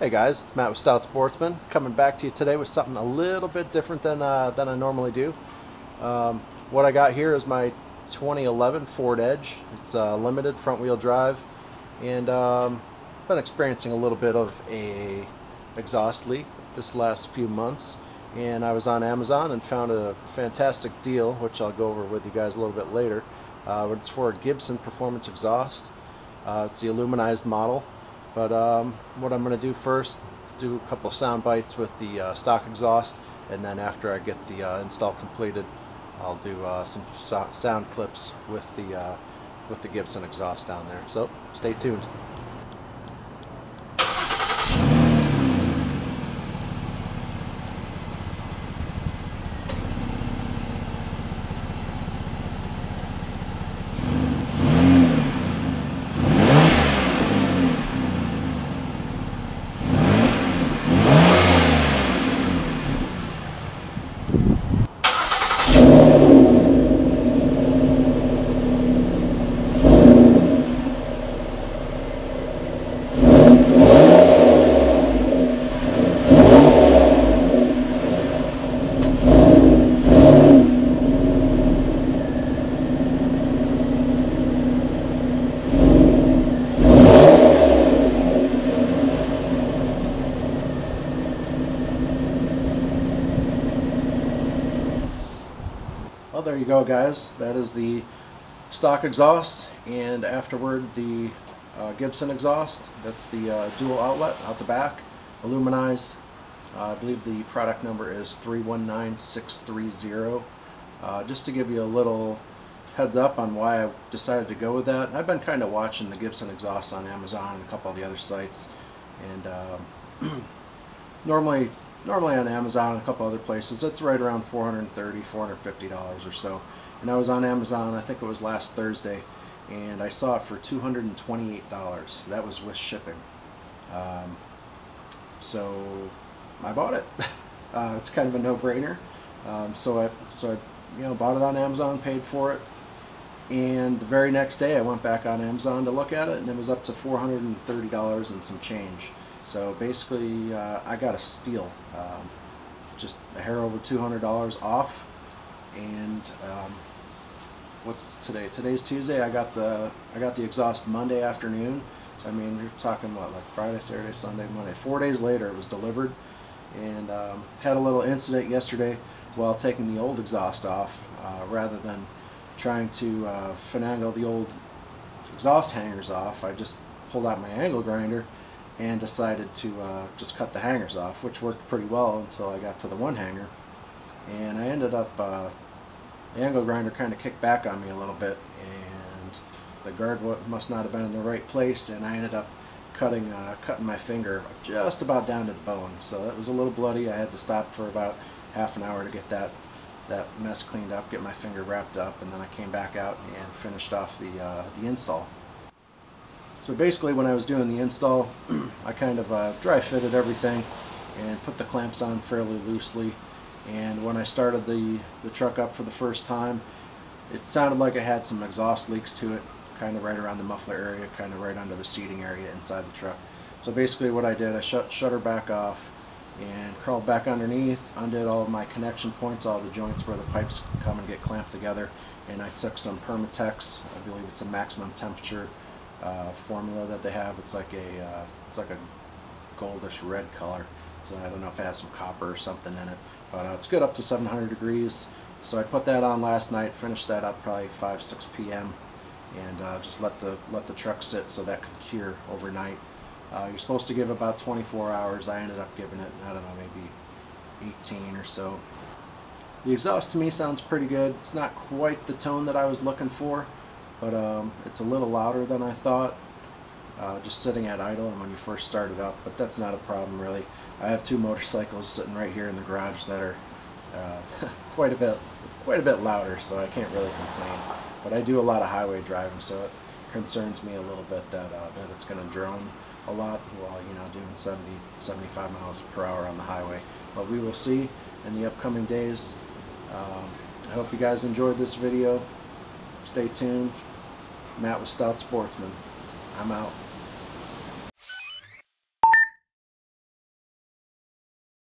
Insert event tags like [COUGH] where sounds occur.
Hey guys, it's Matt with Stout Sportsmen coming back to you today with something a little bit different than uh, than I normally do. Um, what I got here is my 2011 Ford Edge. It's uh, limited front wheel drive, and um, been experiencing a little bit of a exhaust leak this last few months. And I was on Amazon and found a fantastic deal, which I'll go over with you guys a little bit later. Uh, but it's for a Gibson Performance exhaust. Uh, it's the aluminized model. But um, what I'm going to do first, do a couple sound bites with the uh, stock exhaust, and then after I get the uh, install completed, I'll do uh, some so sound clips with the uh, with the Gibson exhaust down there. So stay tuned. There you go, guys. That is the stock exhaust, and afterward the uh, Gibson exhaust. That's the uh, dual outlet out the back, aluminized. Uh, I believe the product number is 319630. Uh, just to give you a little heads up on why I decided to go with that. I've been kind of watching the Gibson exhaust on Amazon and a couple of the other sites, and um, [CLEARS THROAT] normally normally on Amazon and a couple other places, it's right around $430, $450 or so. And I was on Amazon, I think it was last Thursday, and I saw it for $228. That was with shipping. Um, so I bought it. [LAUGHS] Uh, it's kind of a no-brainer. Um, so I, so I, you know, bought it on Amazon, paid for it, and the very next day I went back on Amazon to look at it, and it was up to $430 and some change. So basically, uh, I got a steal, um, just a hair over $200 off. And um, what's today? Today's Tuesday. I got the I got the exhaust Monday afternoon. So I mean, you're talking what like Friday, Saturday, Sunday, Monday. Four days later, it was delivered. And um, had a little incident yesterday while taking the old exhaust off, uh, rather than trying to uh, finagle the old exhaust hangers off. I just pulled out my angle grinder and decided to uh, just cut the hangers off, which worked pretty well until I got to the one hanger. And I ended up, uh, the angle grinder kind of kicked back on me a little bit, and the guard must not have been in the right place, and I ended up cutting uh, cutting my finger just about down to the bone. So that was a little bloody. I had to stop for about half an hour to get that that mess cleaned up, get my finger wrapped up, and then I came back out and finished off the uh, the install. So basically when I was doing the install, [CLEARS THROAT] I kind of uh, dry fitted everything and put the clamps on fairly loosely. And when I started the, the truck up for the first time, it sounded like it had some exhaust leaks to it, kind of right around the muffler area, kind of right under the seating area inside the truck. So basically what I did, I shut, shut her back off and crawled back underneath, undid all of my connection points, all the joints where the pipes come and get clamped together, and I took some Permatex, I believe it's a maximum temperature uh, formula that they have. It's like a uh, it's like a goldish red color. So I don't know if it has some copper or something in it, but uh, it's good up to 700 degrees. So I put that on last night, finished that up probably 5 6 p.m. and uh, just let the let the truck sit so that could cure overnight. Uh, you're supposed to give about 24 hours. I ended up giving it I don't know maybe 18 or so. The exhaust to me sounds pretty good. It's not quite the tone that I was looking for but um, it's a little louder than I thought uh, just sitting at idle and when you first start it up but that's not a problem really. I have two motorcycles sitting right here in the garage that are uh, [LAUGHS] quite a bit quite a bit louder so I can't really complain. But I do a lot of highway driving so it concerns me a little bit that, uh, that it's going to drone a lot while you know doing 70 75 miles per hour on the highway. But we will see in the upcoming days. Um, I hope you guys enjoyed this video. Stay tuned Matt with Stout Sportsmen. I'm out.